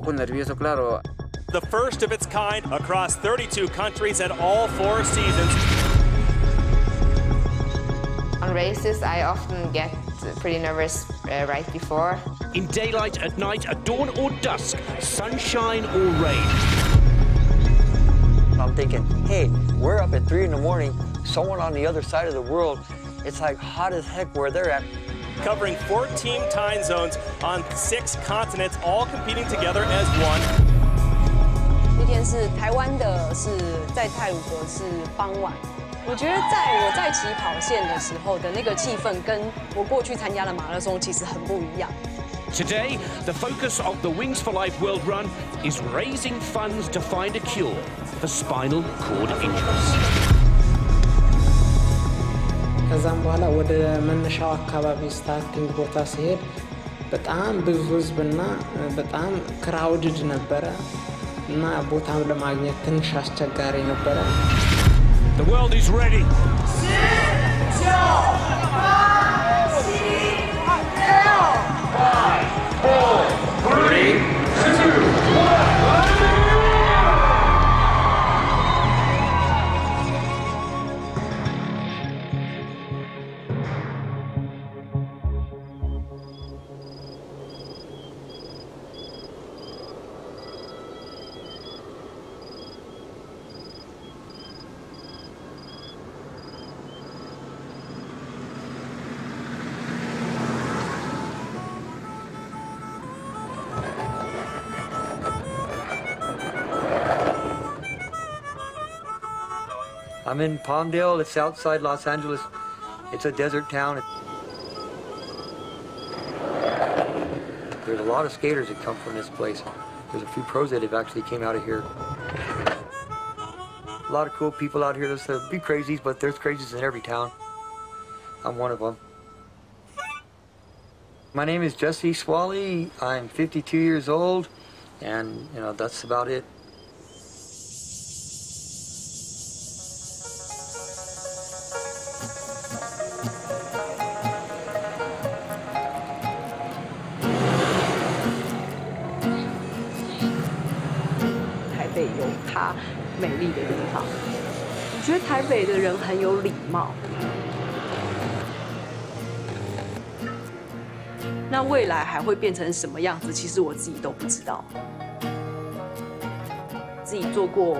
poco nervioso, claro. The first of its kind across 32 countries and all four seasons. On races, I often get pretty nervous uh, right before. In daylight, at night, at dawn or dusk, sunshine or rain. I'm thinking, hey, we're up at 3 in the morning, someone on the other side of the world, it's like hot as heck where they're at Covering 14 time zones on six continents, all competing together as one. 那天是台湾的，是在泰鲁格是傍晚。我觉得在我在起跑线的时候的那个气氛，跟我过去参加的马拉松其实很不一样。Today, the focus of the Wings for Life World Run is raising funds to find a cure for spinal cord injuries. ከዛም በኋላ ወደ መነሻው አካባቢ ስታርቲንግ ቦታ ሲሄድ በጣም ብዙ ህዝብና በጣም ክራውድድ ነበረ እና ቦታም ለማግኘት ትንሽ አስቸጋሪ ነበረ። The world is ready. I'm in Palmdale, it's outside Los Angeles. It's a desert town. There's a lot of skaters that come from this place. There's a few pros that have actually came out of here. A lot of cool people out here. There's a few crazies, but there's crazies in every town. I'm one of them. My name is Jesse Swalley. I'm 52 years old, and you know that's about it. 人很有礼貌。那未来还会变成什么样子？其实我自己都不知道。自己做过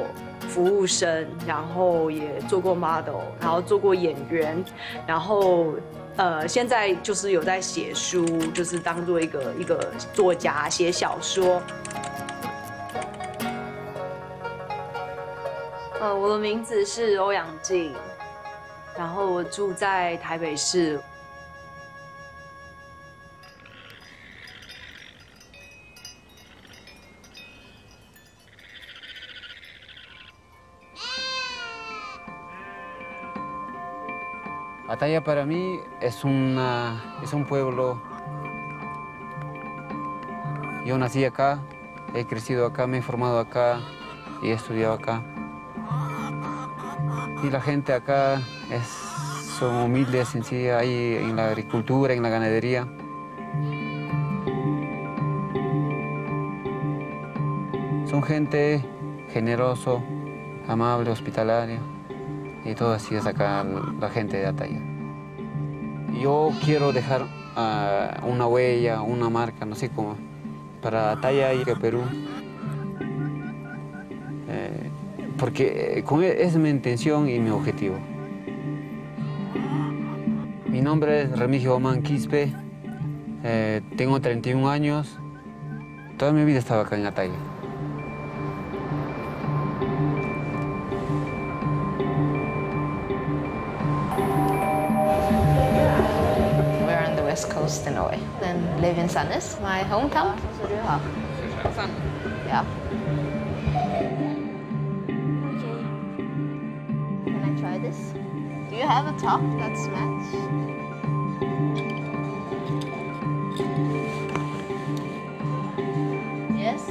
服务生，然后也做过 model，然后做过演员，然后呃，现在就是有在写书，就是当做一个一个作家，写小说。我的名字是欧阳靖，然后我住在台北市。Ataya para mí es, una, es un pueblo. Yo nací acá, he crecido acá, me he formado acá y he estudiado acá. Y la gente acá es, son humildes, sencilla, ahí en la agricultura, en la ganadería. Son gente generoso, amable, hospitalaria. Y todo así es acá la gente de Ataya. Yo quiero dejar uh, una huella, una marca, no sé cómo, para Ataya y Perú. Porque con, es mi intención y mi objetivo. Mi nombre es Remigio Oman Quispe, eh, tengo 31 años, toda mi vida estaba acá en Ataya. We're on the west coast in Norway. Then live in Sandnes, my hometown. Yeah. This? Do you have a top that's match? Yes.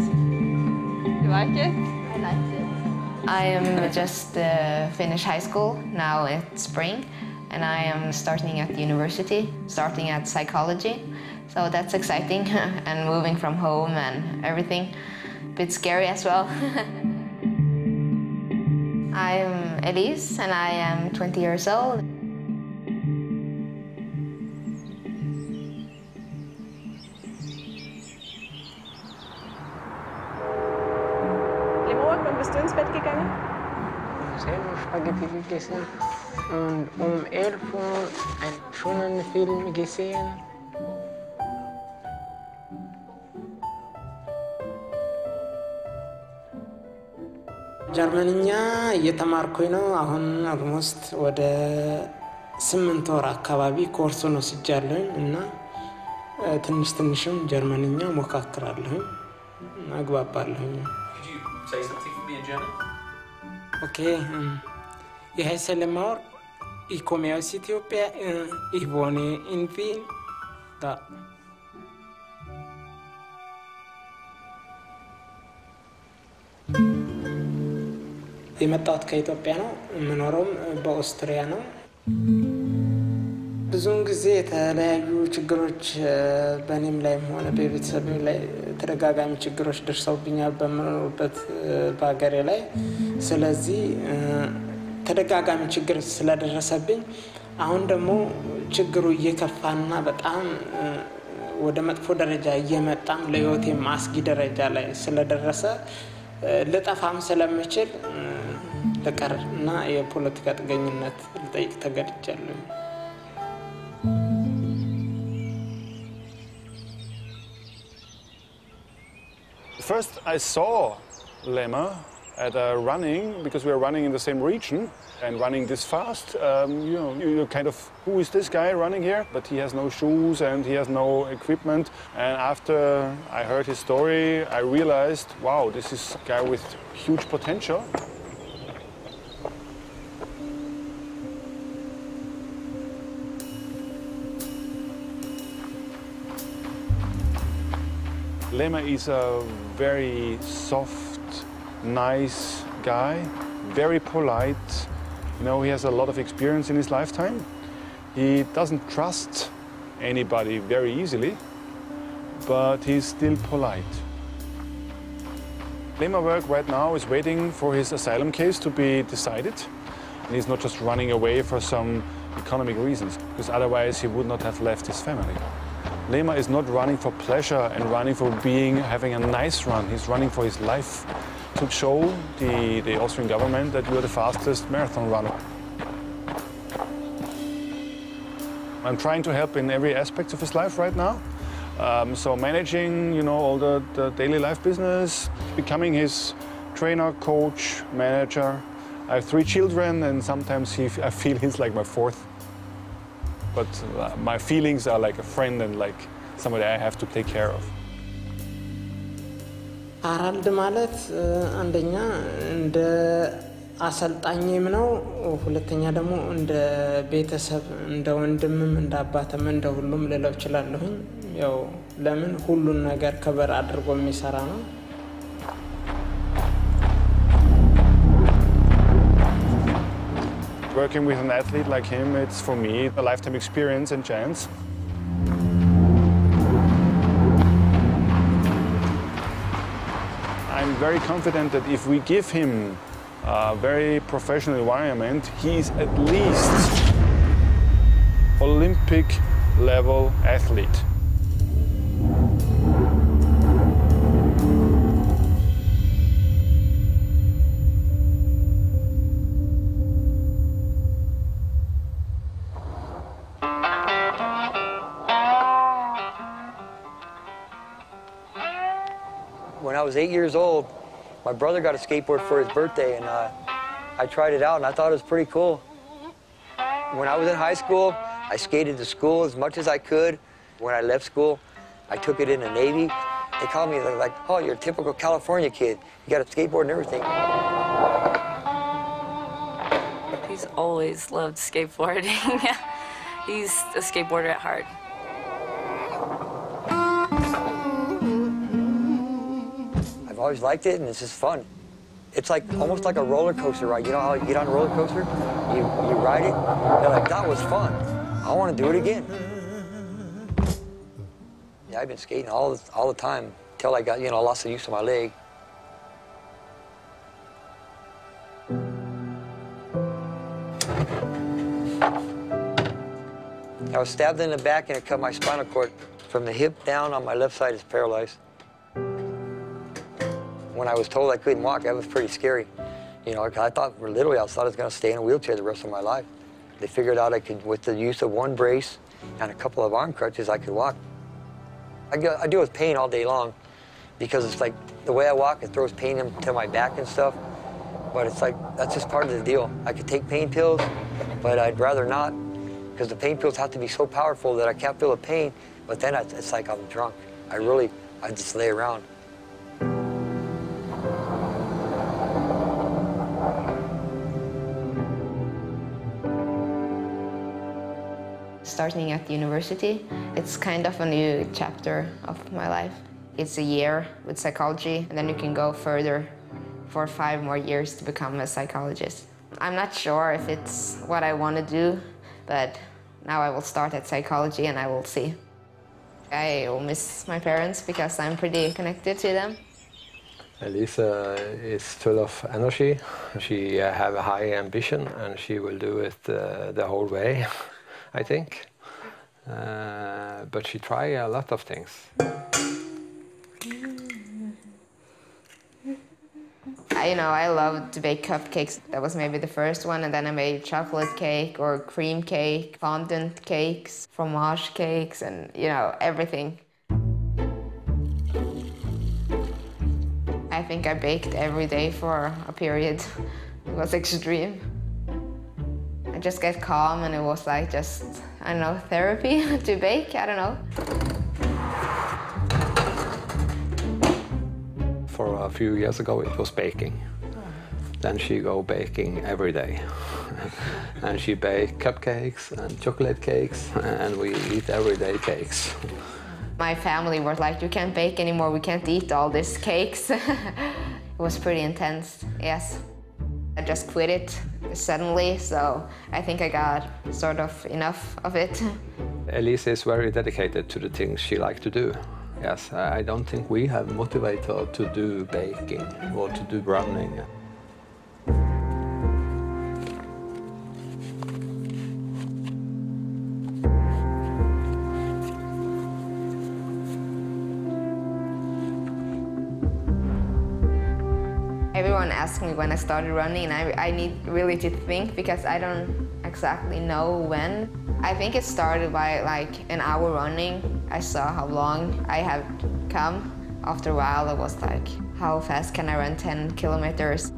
You like it? I like it. I am just uh, finished high school. Now it's spring, and I am starting at university, starting at psychology. So that's exciting, and moving from home and everything. A bit scary as well. I'm Elise, and I am 20 years old. Limor, wann bist du ins Bett gegangen? selber Spaghetti gegessen und um 11 Uhr einen schönen Film gesehen. ጀርመንኛ እየተማርኩኝ ነው። አሁን ኦልሞስት ወደ ስምንት ወር አካባቢ ኮርሱን ወስጃለሁኝ እና ትንሽ ትንሽም ጀርመንኛ ሞካክራለሁኝ፣ አግባባለሁኝ። Okej. mm. Jag heter Lemar. Jag kommer የመጣሁት ከኢትዮጵያ ነው። የምኖረውም በኦስትሪያ ነው። ብዙውን ጊዜ የተለያዩ ችግሮች በእኔም ላይም ሆነ በቤተሰብም ላይ ተደጋጋሚ ችግሮች ደርሰውብኛል በምኖርበት በሀገሬ ላይ። ስለዚህ ተደጋጋሚ ችግር ስለደረሰብኝ አሁን ደግሞ ችግሩ እየከፋና በጣም ወደ መጥፎ ደረጃ እየመጣም ለሕይወቴም አስጊ ደረጃ ላይ ስለደረሰ ልጠፋም ስለምችል እ፣ ልቀር እና የፖለቲካ ጥገኝነት ልጠይቅ ተገድጃለሁ። First, I saw Lema at a running because we were running in the same region and running this fast. Um, you know, you- you're kind of who is this guy running here? But he has no shoes and he has no equipment. And after I heard his story, I realized, wow, this is a guy with huge potential. Lema is a very soft, nice guy, very polite. You know, he has a lot of experience in his lifetime. He doesn't trust anybody very easily, but he's still polite. Lemawork right now is waiting for his asylum case to be decided. And he's not just running away for some economic reasons, because otherwise he would not have left his family. Lema is not running for pleasure and running for being having a nice run. He's running for his life to show the, the Austrian government that you are the fastest marathon runner. I'm trying to help in every aspect of his life right now. Um, so managing, you know, all the, the daily life business, becoming his trainer, coach, manager. I have three children, and sometimes he, I feel he's like my fourth but uh, my feelings are like a friend and like somebody I have to take care of. አራልድ ማለት አንደኛ እንደ አሰልጣኝም ነው። ሁለተኛ ደግሞ እንደ ቤተሰብ እንደ ወንድምም እንደ አባትም እንደ ሁሉም ልለው እችላለሁኝ። ያው ለምን ሁሉን ነገር ከበር አድርጎ የሚሰራ ነው። Working with an athlete like him, it's for me a lifetime experience and chance. I'm very confident that if we give him a very professional environment, he's at least Olympic level athlete. Was eight years old, my brother got a skateboard for his birthday, and uh, I tried it out, and I thought it was pretty cool. When I was in high school, I skated to school as much as I could. When I left school, I took it in the Navy. They called me like, "Oh, you're a typical California kid. You got a skateboard and everything." He's always loved skateboarding. He's a skateboarder at heart. Always liked it, and it's just fun. it's like almost like a roller coaster ride. You know how you get on a roller coaster? You, you ride it, you're like, that was fun. I want to do it again. Yeah, I've been skating all all the time till I got, you know, I lost the use of my leg. I was stabbed in the back and it cut my spinal cord. From the hip down on my left side is paralyzed. When I was told I couldn't walk, that was pretty scary. You know, I thought, literally, I thought I was going to stay in a wheelchair the rest of my life. They figured out I could, with the use of one brace and a couple of arm crutches, I could walk. I, go, I deal with pain all day long because it's like the way I walk, it throws pain into my back and stuff. But it's like, that's just part of the deal. I could take pain pills, but I'd rather not because the pain pills have to be so powerful that I can't feel the pain, but then it's like I'm drunk. I really, I just lay around. Starting at university, it's kind of a new chapter of my life. It's a year with psychology, and then you can go further for five more years to become a psychologist. I'm not sure if it's what I want to do, but now I will start at psychology and I will see. I will miss my parents because I'm pretty connected to them. Elise is full of energy. She uh, have a high ambition and she will do it uh, the whole way, I think. Uh, but she try a lot of things. I, you know, I love to bake cupcakes. That was maybe the first one, and then I made chocolate cake or cream cake, fondant cakes, fromage cakes, and you know, everything. I think I baked every day for a period. It was extreme. I just get calm, and it was like just, I don't know, therapy to bake. I don't know. for a few years ago it was baking. Then she go baking every day. and she bake cupcakes and chocolate cakes and we eat everyday cakes. My family was like, you can't bake anymore, we can't eat all these cakes. it was pretty intense, yes. I just quit it suddenly, so I think I got sort of enough of it. Elise is very dedicated to the things she likes to do. Yes, I don't think we have motivated her to do baking or to do running. Everyone asks me when I started running, and I, I need really to think because I don't exactly know when. I think it started by like an hour running. I saw how long I had come. After a while, it was like, how fast can I run 10 kilometers?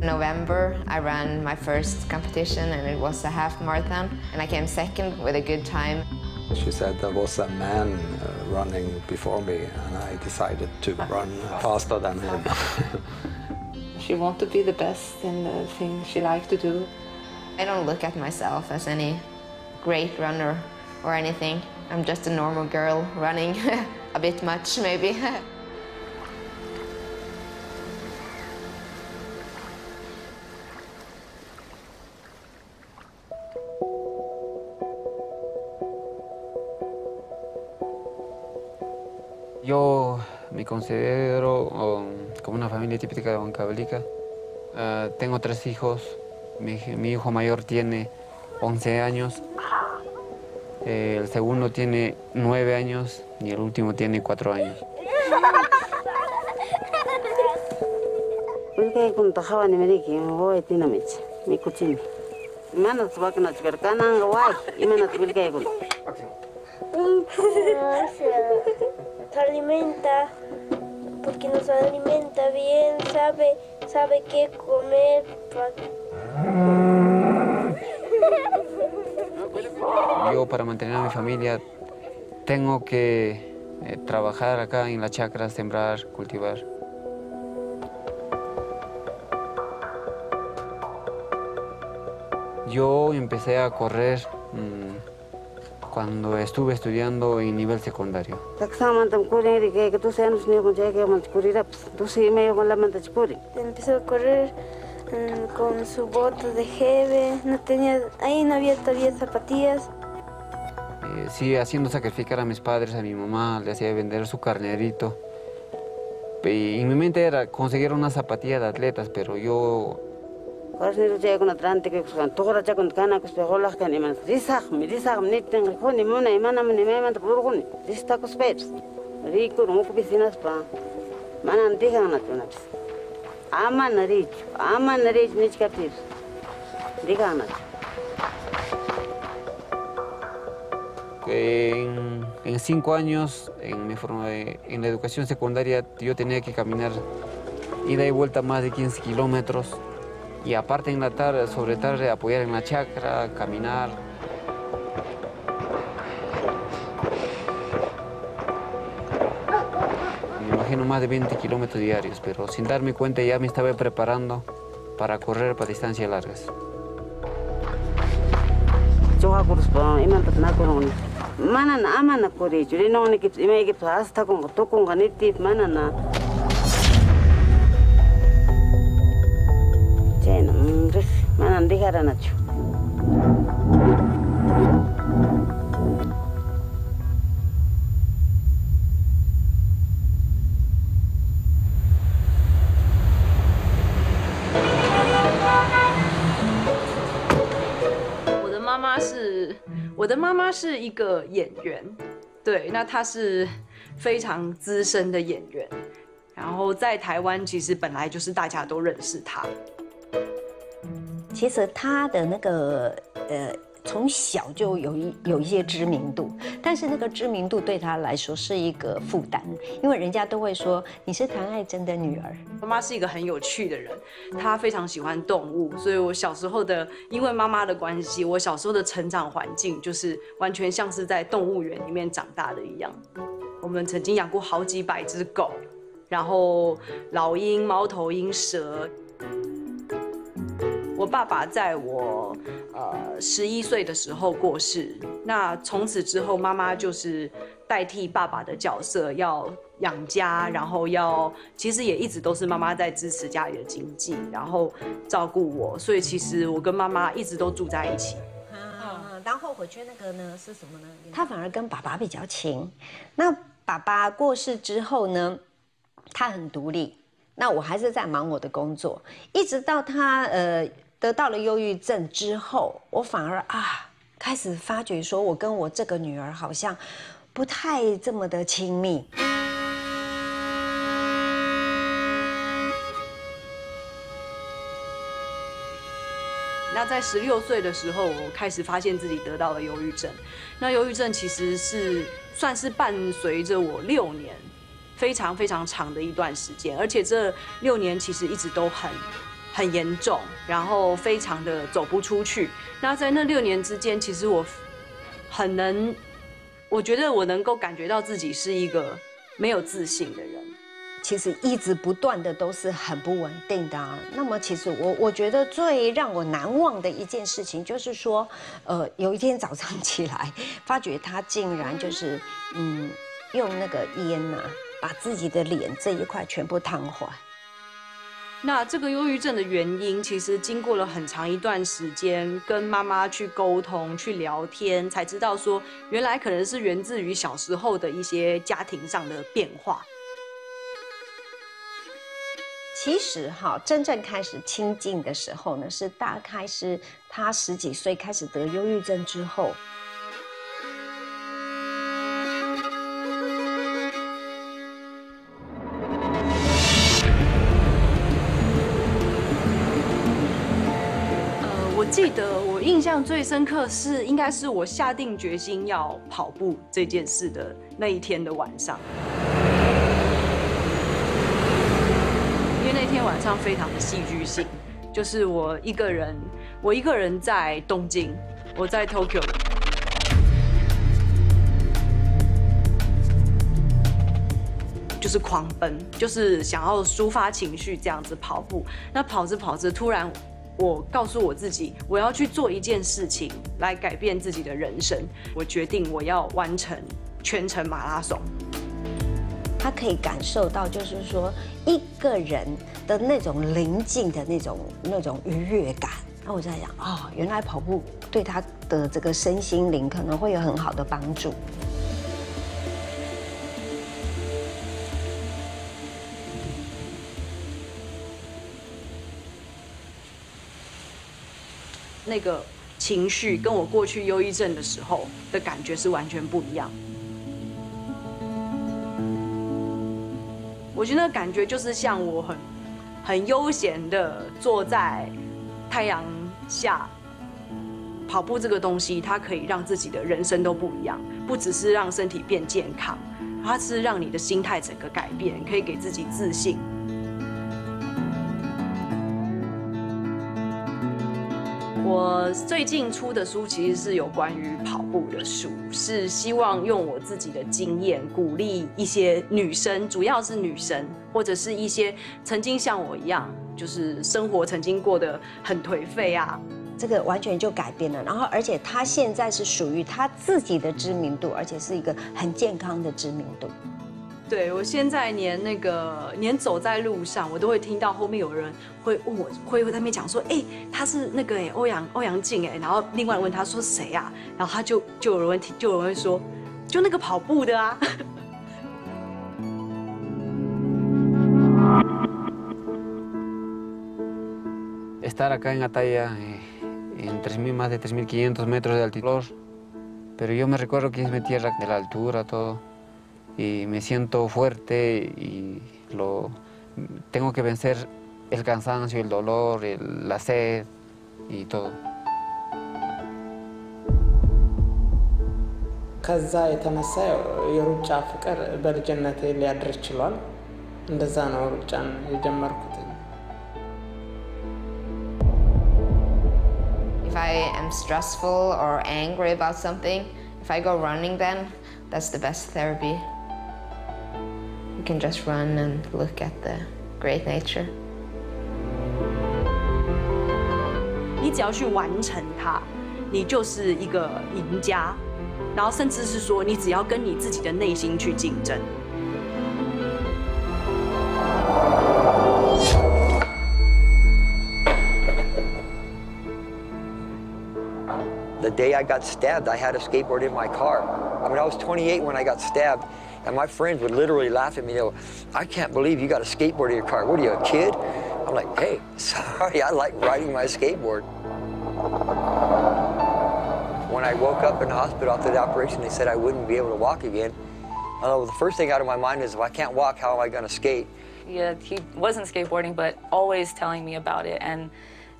November, I ran my first competition, and it was a half marathon, and I came second with a good time. She said there was a man uh, running before me, and I decided to run faster than him. she wants to be the best in the thing she likes to do. I don't look at myself as any great runner or anything. I'm just a normal girl running a bit much, maybe. Yo me considero como una familia típica de Huancavelica. Uh, tengo tres hijos. Mi, mi, hijo mayor tiene 11 años. Eh, el segundo tiene 9 años y el último tiene 4 años. Porque nos alimenta bien, sabe, sabe qué comer. Yo para mantener a mi familia tengo que eh, trabajar acá en la chacra, sembrar, cultivar. Yo empecé a correr mmm, cuando estuve estudiando en nivel secundario. Empezó a correr mm, con su bota de jeve, no tenía, ahí no había todavía zapatillas. Eh, sí, haciendo sacrificar a mis padres, a mi mamá, le hacía vender su carnerito. Y en mi mente era conseguir una zapatilla de atletas, pero yo en, en cinco años, en, mi forma de, en la educación secundaria, yo tenía que caminar ida y vuelta más de 15 kilómetros y aparte en la tarde, sobre tarde, apoyar en la chacra, caminar. Me imagino más de 20 kilómetros diarios, pero sin darme cuenta ya me estaba preparando para correr para distancias largas. Mana ndihara nacho 我的妈妈是，我的妈妈是一个演员，对，那她是非常资深的演员，然后在台湾其实本来就是大家都认识她。其实他的那个呃，从小就有一有一些知名度，但是那个知名度对他来说是一个负担，因为人家都会说你是谭爱珍的女儿。妈妈是一个很有趣的人，她非常喜欢动物，所以我小时候的因为妈妈的关系，我小时候的成长环境就是完全像是在动物园里面长大的一样。我们曾经养过好几百只狗，然后老鹰、猫头鹰、蛇。我爸爸在我呃十一岁的时候过世，那从此之后，妈妈就是代替爸爸的角色，要养家，然后要其实也一直都是妈妈在支持家里的经济，然后照顾我，所以其实我跟妈妈一直都住在一起。啊，然后我觉得那个呢是什么呢？他反而跟爸爸比较亲。那爸爸过世之后呢，他很独立。那我还是在忙我的工作，一直到他呃。得到了忧郁症之后，我反而啊开始发觉，说我跟我这个女儿好像不太这么的亲密。那在十六岁的时候，我开始发现自己得到了忧郁症。那忧郁症其实是算是伴随着我六年，非常非常长的一段时间，而且这六年其实一直都很。很严重，然后非常的走不出去。那在那六年之间，其实我很能，我觉得我能够感觉到自己是一个没有自信的人。其实一直不断的都是很不稳定的啊。那么，其实我我觉得最让我难忘的一件事情，就是说，呃，有一天早上起来，发觉他竟然就是嗯，用那个烟呐，把自己的脸这一块全部烫坏。那这个忧郁症的原因，其实经过了很长一段时间，跟妈妈去沟通、去聊天，才知道说，原来可能是源自于小时候的一些家庭上的变化。其实哈，真正开始亲近的时候呢，是大概是他十几岁开始得忧郁症之后。记得我印象最深刻是，应该是我下定决心要跑步这件事的那一天的晚上，因为那天晚上非常的戏剧性，就是我一个人，我一个人在东京，我在 Tokyo，就是狂奔，就是想要抒发情绪这样子跑步，那跑着跑着突然。我告诉我自己，我要去做一件事情来改变自己的人生。我决定我要完成全程马拉松。他可以感受到，就是说一个人的那种宁静的那种那种愉悦感。那我在想，哦，原来跑步对他的这个身心灵可能会有很好的帮助。那个情绪跟我过去忧郁症的时候的感觉是完全不一样。我觉得感觉就是像我很很悠闲的坐在太阳下跑步，这个东西它可以让自己的人生都不一样，不只是让身体变健康，它是让你的心态整个改变，可以给自己自信。我最近出的书其实是有关于跑步的书，是希望用我自己的经验鼓励一些女生，主要是女生，或者是一些曾经像我一样，就是生活曾经过得很颓废啊，这个完全就改变了。然后，而且她现在是属于她自己的知名度，而且是一个很健康的知名度。对我现在连那个连走在路上，我都会听到后面有人会问我，会会在那边讲说，哎，他是那个哎欧阳欧阳靖哎，然后另外问他说谁呀，然后他就就有人问，就有人会说，就那个跑步的啊。Estar acá en Ataya en 3.000 más de 3.500 metros de altitud, pero yo me recuerdo que es mi tierra de la altura todo. y me siento fuerte y lo, tengo que vencer el cansancio, el dolor, el, la sed y todo. ከዛ የተነሳ የሩጫ ፍቅር በልጅነቴ ሊያድር ችሏል። እንደዛ ነው ሩጫን የጀመርኩት። If I am stressful or angry about something, if I go running then, that's the best therapy. You can just run and look at the great nature. 你只要去完成它，你就是一个赢家。然后甚至是说，你只要跟你自己的内心去竞争。The day I got stabbed, I had a skateboard in my car. I mean, I was 28 when I got stabbed. And my friends would literally laugh at me. They go, I can't believe you got a skateboard in your car. What are you, a kid? I'm like, hey, sorry, I like riding my skateboard. When I woke up in the hospital after the operation, they said I wouldn't be able to walk again. The first thing out of my mind is if I can't walk, how am I going to skate? Yeah, uh, he wasn't skateboarding, but always telling me about it. And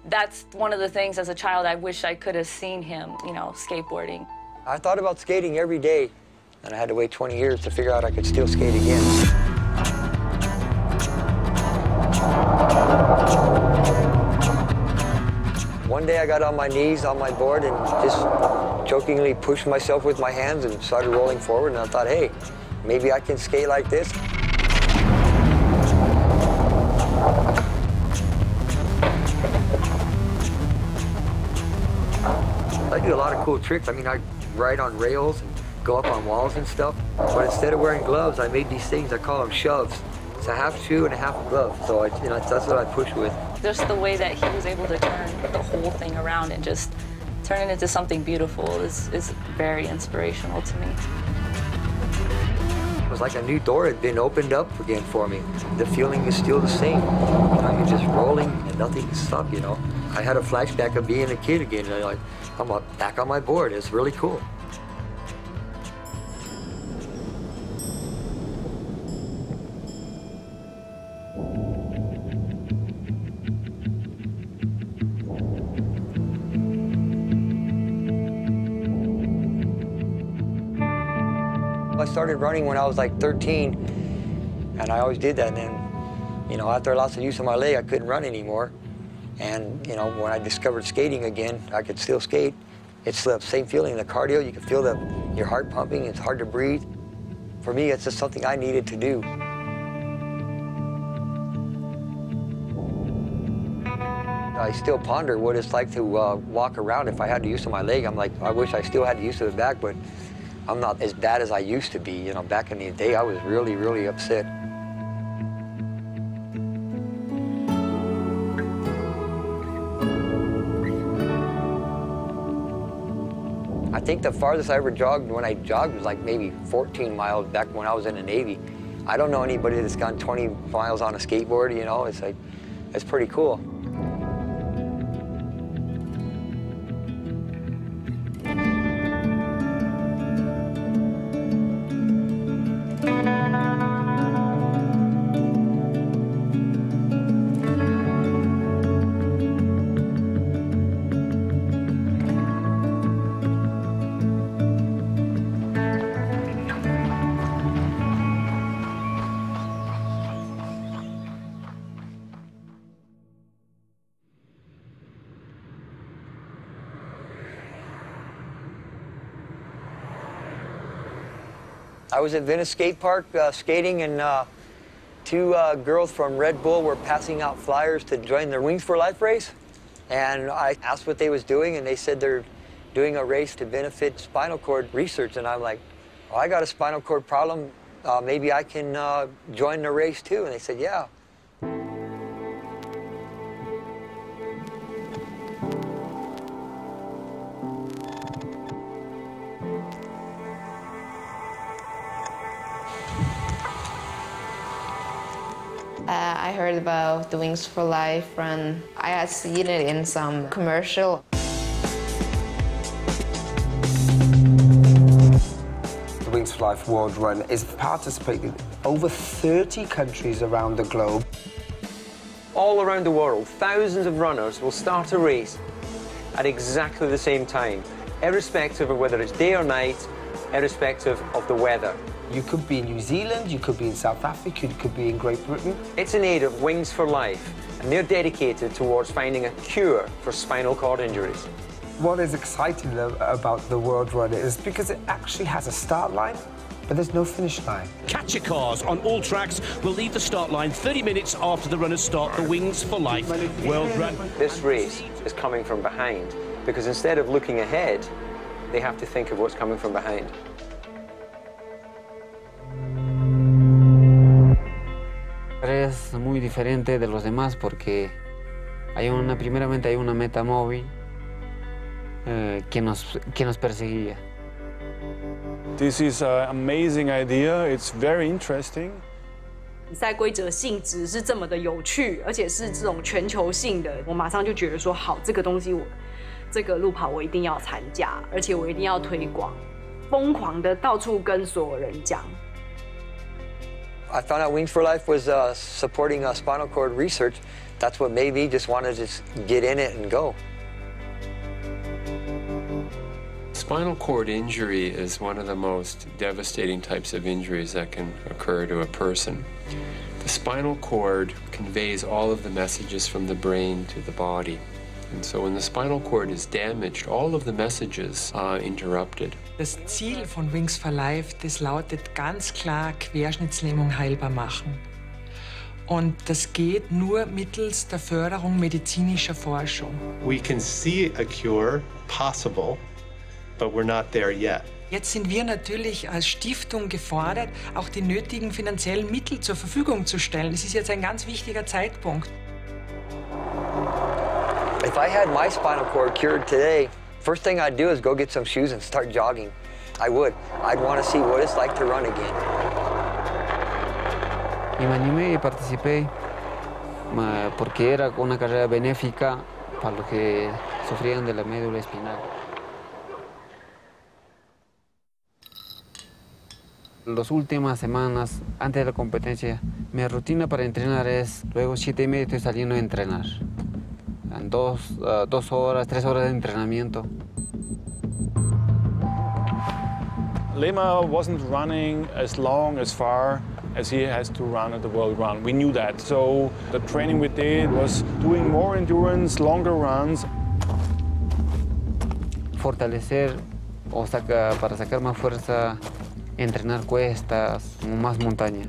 that's one of the things as a child I wish I could have seen him, you know, skateboarding. I thought about skating every day. And I had to wait 20 years to figure out I could still skate again. One day I got on my knees on my board and just jokingly pushed myself with my hands and started rolling forward and I thought, hey, maybe I can skate like this. I do a lot of cool tricks. I mean, I ride on rails and go up on walls and stuff. But instead of wearing gloves, I made these things, I call them shoves. It's a half shoe and a half glove. So I, you know, that's what I push with. Just the way that he was able to turn the whole thing around and just turn it into something beautiful is, is very inspirational to me. It was like a new door had been opened up again for me. The feeling is still the same. You know, you're just rolling and nothing can stop, you know. I had a flashback of being a kid again. And I'm like, I'm back on my board. It's really cool. I started running when I was like 13, and I always did that. And then, you know, after I lost the use of my leg, I couldn't run anymore. And, you know, when I discovered skating again, I could still skate. It's the same feeling, the cardio. You can feel the, your heart pumping. It's hard to breathe. For me, it's just something I needed to do. I still ponder what it's like to uh, walk around. If I had the use of my leg, I'm like, I wish I still had the use of the back, but I'm not as bad as I used to be. You know, back in the day, I was really, really upset. I think the farthest I ever jogged when I jogged was like maybe 14 miles back when I was in the Navy. I don't know anybody that's gone 20 miles on a skateboard, you know, it's like, it's pretty cool. I was at Venice Skate Park uh, skating, and uh, two uh, girls from Red Bull were passing out flyers to join their Wings for Life race. And I asked what they was doing, and they said they're doing a race to benefit spinal cord research. And I'm like, oh, I got a spinal cord problem. Uh, maybe I can uh, join the race too. And they said, yeah. Heard about the Wings for Life run. I had seen it in some commercial. The Wings for Life World Run is participating in over 30 countries around the globe. All around the world, thousands of runners will start a race at exactly the same time, irrespective of whether it's day or night, irrespective of the weather. You could be in New Zealand, you could be in South Africa, you could be in Great Britain. It's in aid of Wings for Life, and they're dedicated towards finding a cure for spinal cord injuries. What is exciting about the World Run is because it actually has a start line, but there's no finish line. Catcher cars on all tracks will leave the start line 30 minutes after the runners start the Wings for Life World Run. This race is coming from behind because instead of looking ahead, they have to think of what's coming from behind. Es muy diferente de los demás porque hay una, primeramente hay una meta móvil eh, que, nos, que nos perseguía. This is an amazing idea. It's very interesting. 比赛规则性质是这么的有趣，而且是这种全球性的，我马上就觉得说，好，这个东西我这个路跑我一定要参加，而且我一定要推广，疯狂的到处跟所有人讲。I found out Wings for Life was uh, supporting uh, spinal cord research. That's what made me just want to just get in it and go. Spinal cord injury is one of the most devastating types of injuries that can occur to a person. The spinal cord conveys all of the messages from the brain to the body. And so when the spinal cord is damaged, all of the messages are interrupted. Das Ziel von Wings for Life, das lautet ganz klar Querschnittslähmung heilbar machen. Und das geht nur mittels der Förderung medizinischer Forschung. We can see a cure possible, but we're not there yet. Jetzt sind wir natürlich als Stiftung gefordert, auch die nötigen finanziellen Mittel zur Verfügung zu stellen. Das ist jetzt ein ganz wichtiger Zeitpunkt. If I had my spinal cord cured today, first thing I'd do is go get some shoes and start jogging. I would. I'd want to see what it's like to run again. Me animé y participé porque era una carrera benéfica para los que sufrían de la médula espinal. Las últimas semanas, antes de la competencia, mi rutina para entrenar es, luego siete y media estoy saliendo a entrenar. En dos, ah, dos horas, tres horas de entrenamiento. Lema wasn't running as long, as far as he has to run at the World Run. We knew that. So the training we did was doing more endurance, longer runs. Fortalecer o saca, para sacar más fuerza, entrenar cuestas, más montaña.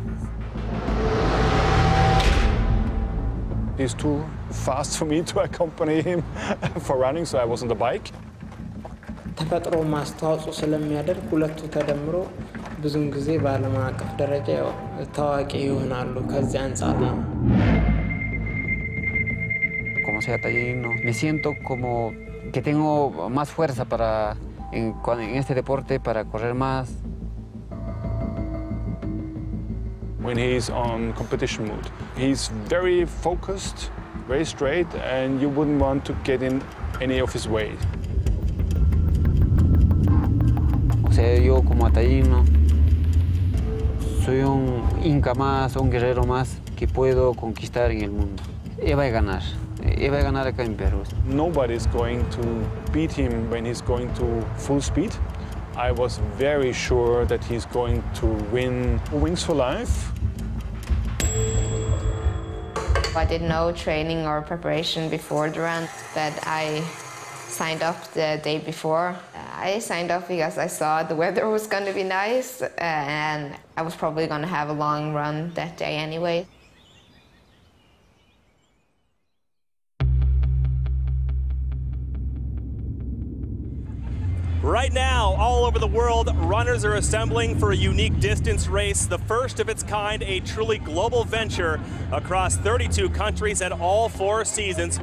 He's too fast for me to accompany him for running, so I was on the bike. ተፈጥሮ ማስተዋጽኦ ስለሚያደርግ ሁለቱ ተደምሮ ብዙውን ጊዜ በዓለም አቀፍ ደረጃ ያው ታዋቂ ይሆናሉ። ከዚህ አንጻር ነው። como sea tallarín, no. me siento como que tengo más fuerza para en, cuando- en este deporte para correr más. When he's on competition mood. He's very focused, very straight, and you wouldn't want to get in any of his way. O sea, yo como atallino soy un inca más, un guerrero más que puedo conquistar en el mundo. Él va a ganar, él va a ganar acá en Perú. Nobody's going to beat him when he's going to full speed. I was very sure that he's going to win Wings for Life. I did no training or preparation before the run, but I signed up the day before. I signed up because I saw the weather was going to be nice and I was probably going to have a long run that day anyway. Right now, all over the world, runners are assembling for a unique distance race, the first of its kind, a truly global venture across 32 countries and all four seasons.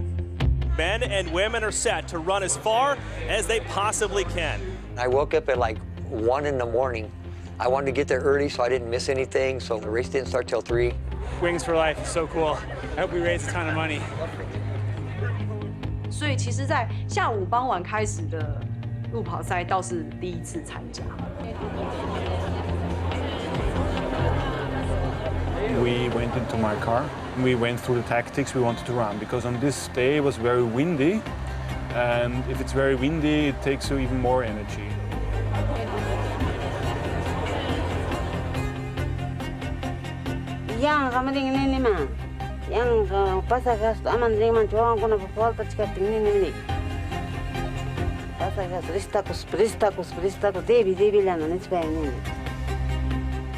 Men and women are set to run as far as they possibly can. I woke up at like one in the morning. I wanted to get there early so I didn't miss anything, so the race didn't start till three. Wings for Life, so cool. I hope we raise a ton of money. 所以其实，在下午傍晚开始的 路跑赛倒是第一次参加。 We went into my car. We went through the tactics we wanted to run because on this day it was very windy. And if it's very windy, it takes you even more energy. Yang kama ding ni ni ma. Yang uh, pasa gas aman ding man chuang kuna falta chika ting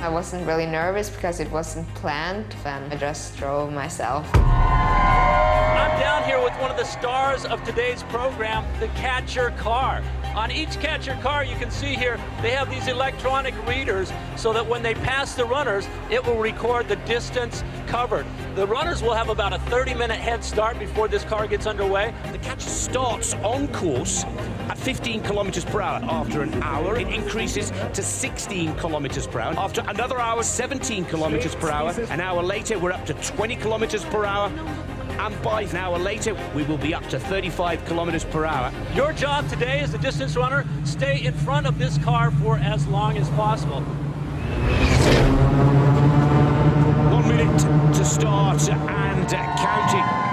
I wasn't really nervous because it wasn't planned and I just drove myself. I'm down here with one of the stars of today's program, the Catcher Car. On each Catcher Car, you can see here, they have these electronic readers so that when they pass the runners, it will record the distance covered. The runners will have about a 30 minute head start before this car gets underway. The Catcher starts on course at 15 kilometers per hour. After an hour, it increases to 16 kilometers per hour. After another hour, 17 kilometers per hour. An hour later, we're up to 20 kilometers per hour. And by an hour later, we will be up to 35 kilometers per hour. Your job today as a distance runner, stay in front of this car for as long as possible. One minute to start and counting.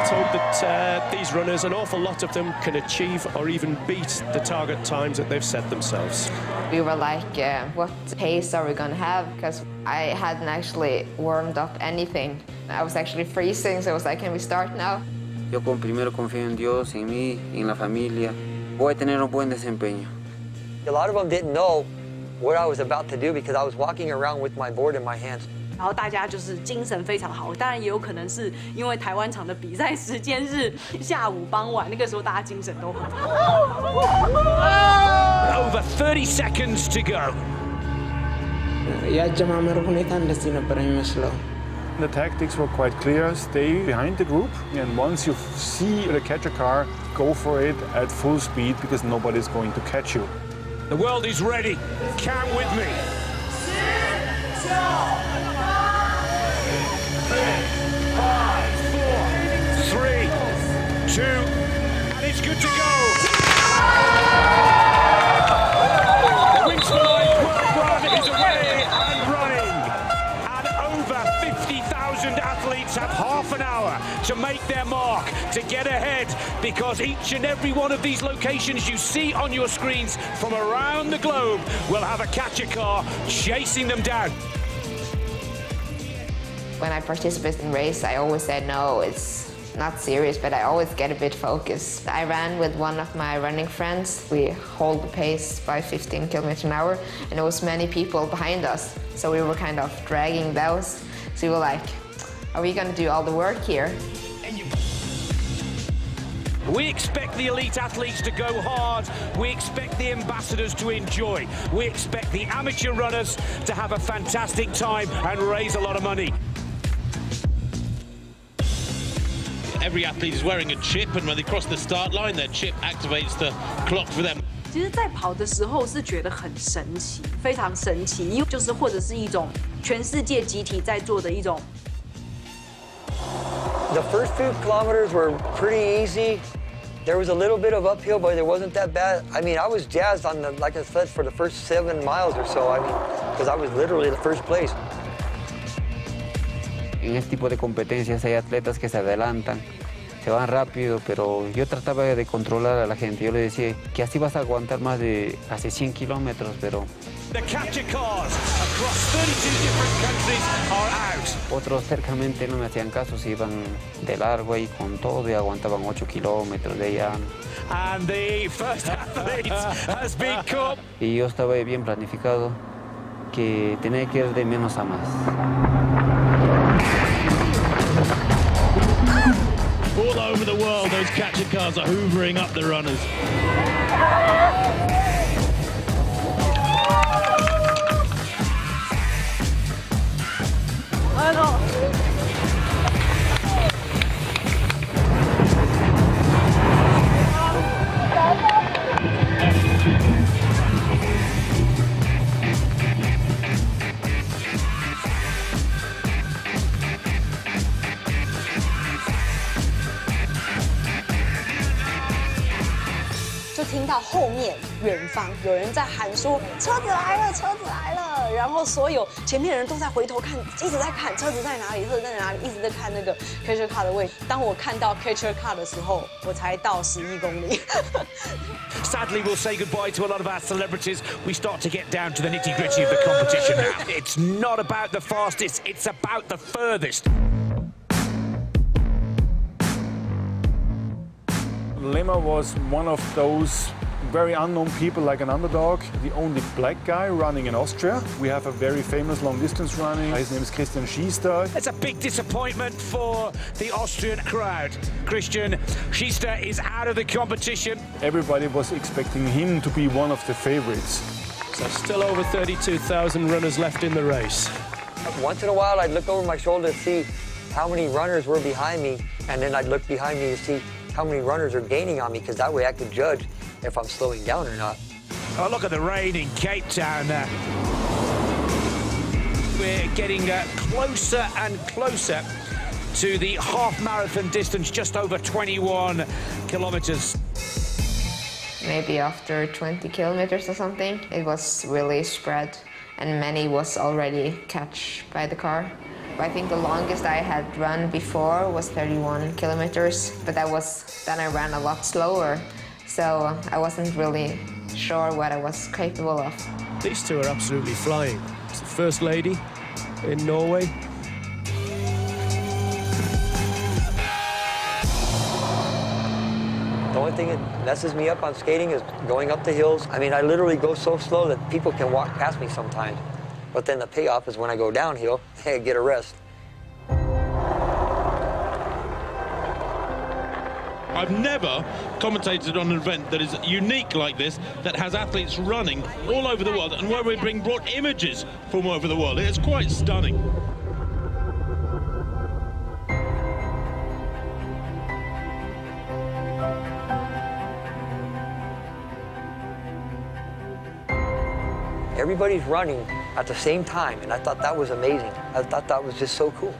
Let's hope that uh, these runners, an awful lot of them, can achieve or even beat the target times that they've set themselves. We were like, uh, what pace are we going to have? Because I hadn't actually warmed up anything. I was actually freezing, so I was like, can we start now? Yo con primero confío en Dios, en mí, en la familia. Voy a tener un buen desempeño. A lot of them didn't know what I was about to do because I was walking around with my board in my hands. 然后大家就是精神非常好，当然也有可能是因为台湾场的比赛时间是下午傍晚，那个时候大家精神都很好。 Over 30 seconds to go. የአጀማመር ሁኔታ እንደዚህ ነበር የሚመስለው። The tactics were quite clear. Stay behind the group, and once you see the catcher car, go for it at full speed because nobody's going to catch you. The world is ready. Count with me. Five, four, three, two, and it's good to go. Wings for life, World Run is away and running. And over 50,000 athletes have half an hour to make their mark, to get ahead, because each and every one of these locations you see on your screens from around the globe will have a catcher car chasing them down. When I participate in race, I always said no, it's not serious, but I always get a bit focused. I ran with one of my running friends. We hold the pace by 15 kilometers an hour, and there was many people behind us, so we were kind of dragging those. So we were like, are we gonna do all the work here? We expect the elite athletes to go hard. We expect the ambassadors to enjoy. We expect the amateur runners to have a fantastic time and raise a lot of money. Every athlete is wearing a chip, and when they cross the start line, their chip activates the clock for them. 其实，在跑的时候是觉得很神奇，非常神奇，因为就是或者是一种全世界集体在做的一种。The first few kilometers were pretty easy. There was a little bit of uphill, but it wasn't that bad. I mean, I was jazzed on the, like I said, for the first seven miles or so. I mean, because I was literally the first place. En este tipo de competencias hay atletas que se adelantan, se van rápido, pero yo trataba de controlar a la gente. Yo le decía que así vas a aguantar más de hace 100 kilómetros, pero The capture cars across 32 different countries are out. otros cercamente no me hacían caso, se iban de largo ahí con todo y aguantaban 8 kilómetros de allá. And the first athlete has been caught. Y yo estaba bien planificado que tenía que ir de menos a más. Over the world, those catcher cars are hoovering up the runners. Thank 听到后面远方有人在喊说：“车子来了，车子来了！”然后所有前面的人都在回头看，一直在看车子在哪里，车子在哪里，一直在看那个 catcher car 的位置。当我看到 catcher car 的时候，我才到十一公里。Sadly, we'll say goodbye to a lot of our celebrities. We start to get down to the nitty gritty of the competition now. It's not about the fastest, it's about the furthest. Lema was one of those very unknown people like an underdog, the only black guy running in Austria. We have a very famous long distance running. His name is Christian Schiester. It's a big disappointment for the Austrian crowd. Christian Schiester is out of the competition. Everybody was expecting him to be one of the favorites. So still over 32,000 runners left in the race. Once in a while, I'd look over my shoulder to see how many runners were behind me, and then I'd look behind me to see how many runners are gaining on me, because that way I could judge if I'm slowing down or not. Oh, look at the rain in Cape Town there. We're getting uh, closer and closer to the half marathon distance, just over 21 kilometers. Maybe after 20 kilometers or something, it was really spread and many was already catch by the car. I think the longest I had run before was 31 kilometers, but that was then I ran a lot slower, so I wasn't really sure what I was capable of. These two are absolutely flying. It's the First Lady in Norway. The only thing that messes me up on skating is going up the hills. I mean, I literally go so slow that people can walk past me sometimes. But then the payoff is when I go downhill, I get a rest. I've never commentated on an event that is unique like this, that has athletes running all over the world, and where we bring brought images from all over the world. It's quite stunning. Everybody's running at the same time, and I thought that was amazing. I thought that was just so cool.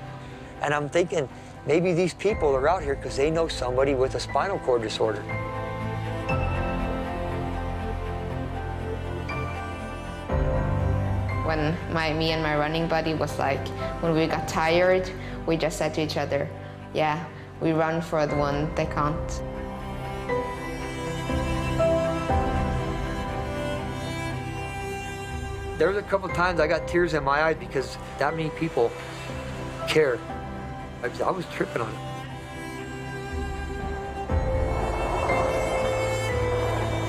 And I'm thinking, maybe these people are out here because they know somebody with a spinal cord disorder. When my me and my running buddy was like, when we got tired, we just said to each other, yeah, we run for the one they can't. There was a couple times I got tears in my eyes because that many people care. I was, I was tripping on it.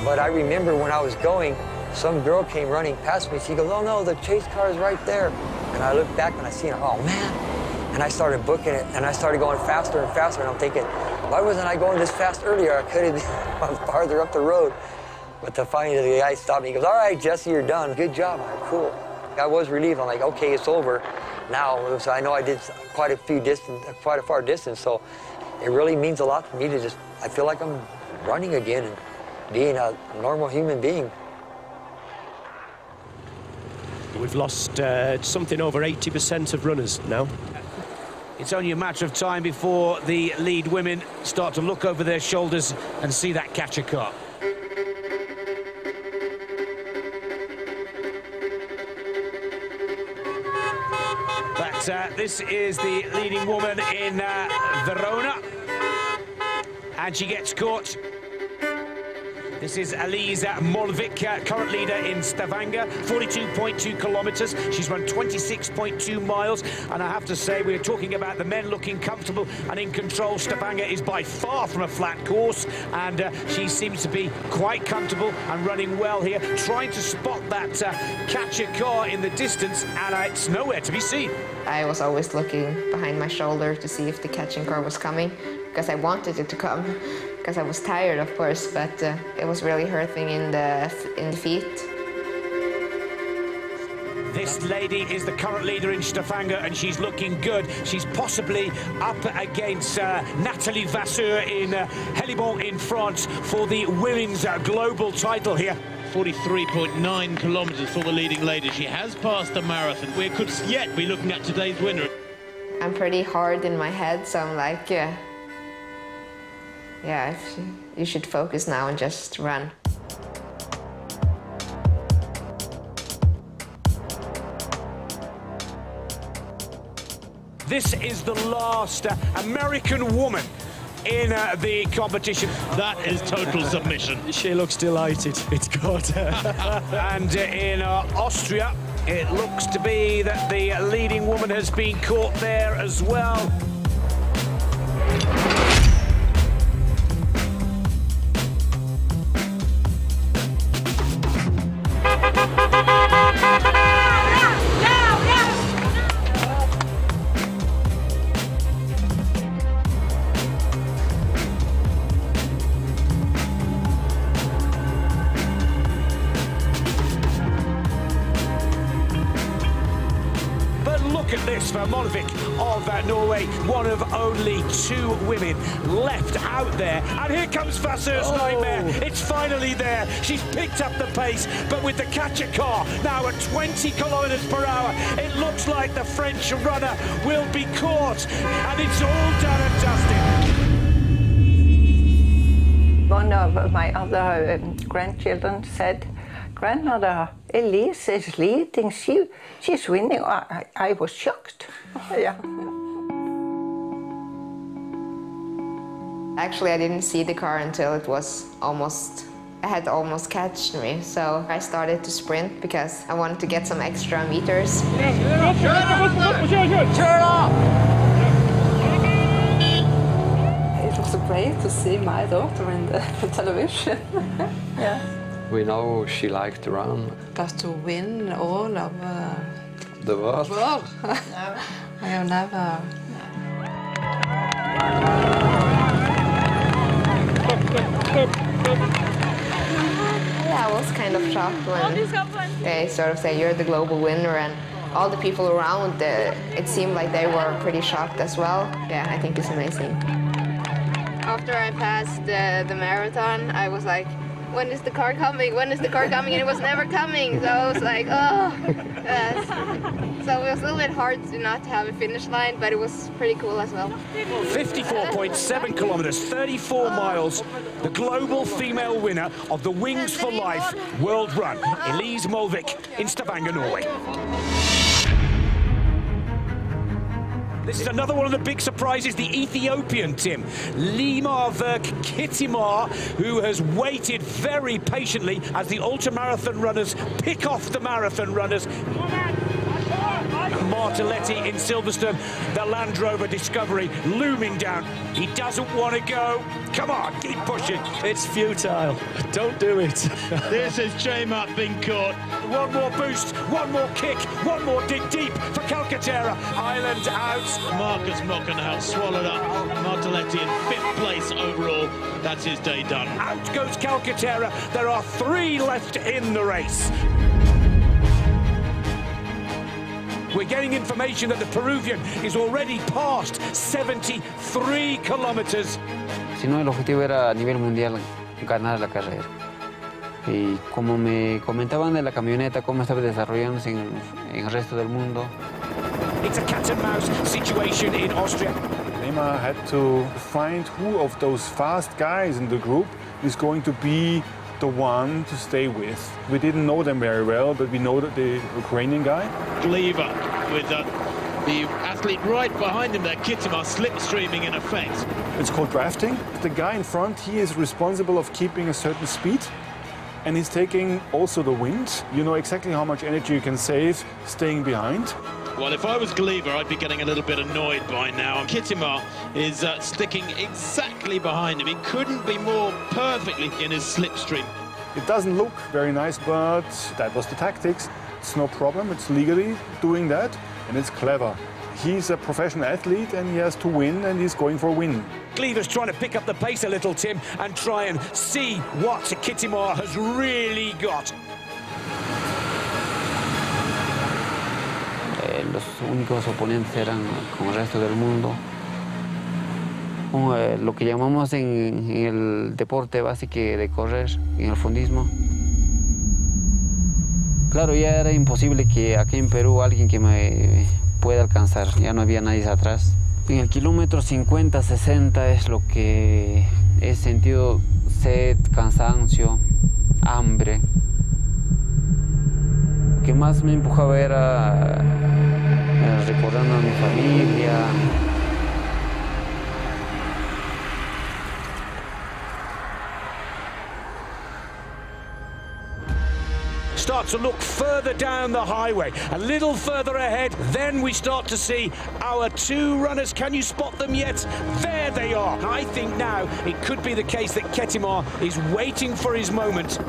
But I remember when I was going, some girl came running past me. She goes, oh no, the chase car is right there. And I looked back and I seen her, oh man. And I started booking it and I started going faster and faster. And I'm thinking, why wasn't I going this fast earlier? I could have been farther up the road. But the finally the guy stopped me. He goes, all right, Jesse, you're done. Good job. I'm like, cool. I was relieved. I'm like, okay, it's over now. So I know I did quite a few distance, quite a far distance. So it really means a lot to me to just, I feel like I'm running again and being a normal human being. We've lost uh, something over 80% of runners now. It's only a matter of time before the lead women start to look over their shoulders and see that catcher car. But uh, this is the leading woman in uh, Verona. And she gets caught this is Elise Molvik, current leader in Stavanger, 42.2 kilometres. She's run 26.2 miles. And I have to say, we're talking about the men looking comfortable and in control. Stavanger is by far from a flat course. And uh, she seems to be quite comfortable and running well here, trying to spot that uh, catcher car in the distance. And uh, it's nowhere to be seen. I was always looking behind my shoulder to see if the catching car was coming because I wanted it to come because I was tired, of course, but uh, it was really hurting in the in the feet. This lady is the current leader in Stavanger, and she's looking good. She's possibly up against uh, Nathalie Vasseur in uh, Hellebont in France for the women's uh, global title here. 43.9 kilometres for the leading lady. She has passed the marathon. We could yet be looking at today's winner. I'm pretty hard in my head, so I'm like, yeah, yeah, you should focus now and just run. This is the last uh, American woman in uh, the competition. That is total submission. She looks delighted. It's good. and uh, in uh, Austria, it looks to be that the leading woman has been caught there as well. Up pace, but with the catcher car now at 20 kilometers per hour, it looks like the French runner will be caught. And it's all done and dusted. One of my other um, grandchildren said, grandmother, Elise is leading. She, she's winning. I, I was shocked. yeah. Actually, I didn't see the car until it was almost, I had almost catched me. So I started to sprint because I wanted to get some extra meters. It was great to see my daughter in the television. yeah. We know she liked to run. But to win all of uh, the world, world. no. I have never. Yeah, I was kind of shocked when they sort of say you're the global winner and all the people around, uh, it seemed like they were pretty shocked as well. Yeah, I think it's amazing. After I passed uh, the marathon, I was like, when is the car coming? When is the car coming? And it was never coming. So I was like, oh. Yes. So it was a little bit hard not to not have a finish line, but it was pretty cool as well. 54.7 kilometers, 34 miles. The global female winner of the Wings for Life World Run, Elise Molvik in Stavanger, Norway. This is another one of the big surprises, the Ethiopian, Tim. Limar Verk Kittimar, who has waited very patiently as the ultramarathon runners pick off the marathon runners. Martelletti in Silverstone, the Land Rover Discovery looming down. He doesn't want to go. Come on, keep pushing. It's futile. Don't do it. this is J-Mac being caught. One more boost, one more kick, one more dig deep for Calcaterra. Island out. Marcus Mockenhouse swallowed up. Martelletti in fifth place overall. That's his day done. Out goes Calcaterra. There are three left in the race. We're getting information that the Peruvian is already past 73 kilometers. Si no, el objetivo era a nivel mundial ganar la carrera. Y como me comentaban de la camioneta, cómo estaba desarrollándose en, en el resto del mundo. It's a cat and mouse situation in Austria. Neymar had to find who of those fast guys in the group is going to be the one to stay with. We didn't know them very well, but we know that the Ukrainian guy. Gleaver with uh, the athlete right behind him there, Ketema, slipstreaming in effect. It's called drafting. The guy in front, he is responsible of keeping a certain speed and he's taking also the wind. You know exactly how much energy you can save staying behind. Well, if I was Gleaver, I'd be getting a little bit annoyed by now. Ketema is uh, sticking exactly behind him. He couldn't be more perfectly in his slipstream. It doesn't look very nice, but that was the tactics. It's no problem. It's legally doing that, and it's clever. He's a professional athlete, and he has to win, and he's going for a win. Gleaver's trying to pick up the pace a little, Tim, and try and see what Ketema has really got. Los únicos oponentes eran con el resto del mundo. Eh, lo que llamamos en, el deporte básico de correr, en el fundismo. Claro, ya era imposible que aquí en Perú alguien que me pueda alcanzar, ya no había nadie atrás. En el kilómetro 50, 60 es lo que he sentido sed, cansancio, hambre. Lo que más me empujaba era Eh, recordando a mi familia. Start to look further down the highway, a little further ahead. Then we start to see our two runners. Can you spot them yet? There they are. I think now it could be the case that Ketema is waiting for his moment.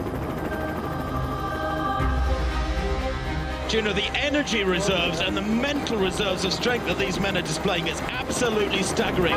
You know the energy reserves and the mental reserves of strength that these men are displaying is absolutely staggering.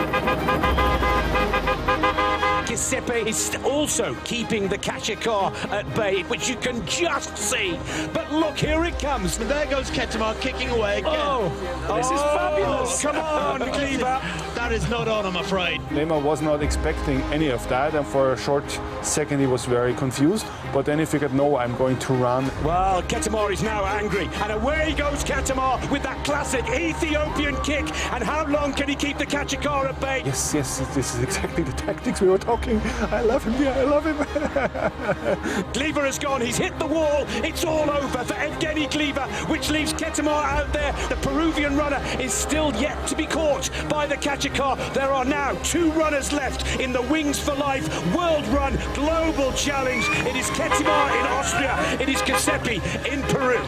Quispe is also keeping the catcher car at bay, which you can just see. But look, here it comes. And there goes Ketema kicking away again. Oh, this is fabulous. Oh. Come on, Cleaver. That is not on, I'm afraid. Neymar was not expecting any of that, and for a short second he was very confused. But then he figured, no, I'm going to run. Well, Ketema is now angry, and away goes Ketema with that classic Ethiopian kick. And how long can he keep the catcher car at bay? Yes, yes, this is exactly the tactics we were talking. I love him, yeah, I love him. Gleaver has gone, he's hit the wall. It's all over for Evgeny Gleaver, which leaves Ketema out there. The Peruvian runner is still yet to be caught by the catcher car. There are now two runners left in the Wings for Life World Run Global Challenge. It is Ketema in Austria. It is Quispe in Peru.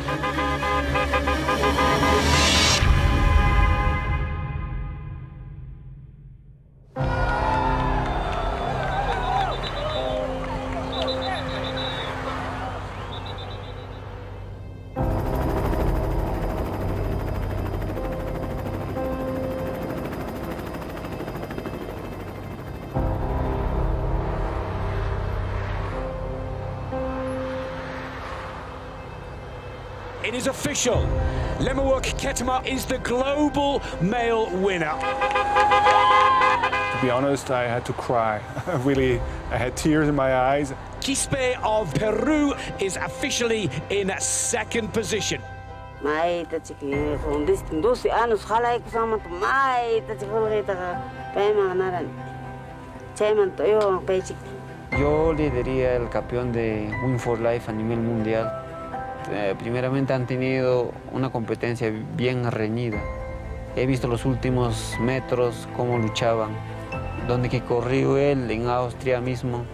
Is official. Lemawork Ketema is the global male winner. To be honest, I had to cry. really, I had tears in my eyes. Quispe of Peru is officially in second position. Maita chiki, fundis dusi anos halay kusama tu maita chiki hulita ka pema naran. Chayman toyo pechik. Yo le diría el campeón de Win for Life a nivel mundial. Eh, primeramente han tenido una competencia bien reñida He visto los últimos metros, cómo luchaban. Donde que corrió él, en Austria mismo,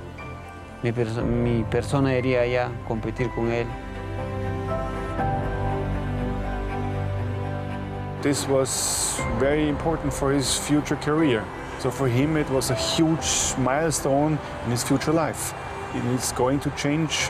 mi, mi persona iría allá a competir con él. This was very important for his future career. So for him, it was a huge milestone in his future life. It's going to change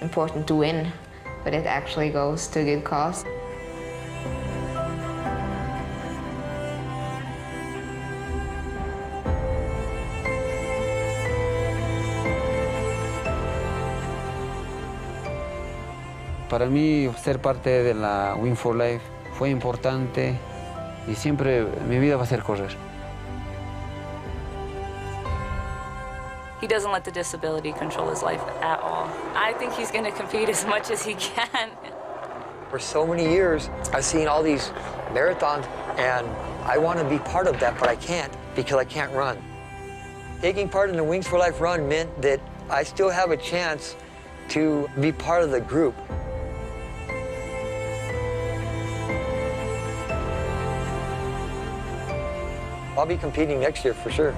important to win, but it actually goes to a good cause. Para mí ser parte de la Win for Life fue importante y siempre mi vida va a ser correr. He doesn't let the disability control his life at all. I think he's going to compete as much as he can. For so many years, I've seen all these marathons, and I want to be part of that, but I can't because I can't run. Taking part in the Wings for Life run meant that I still have a chance to be part of the group. I'll be competing next year for sure.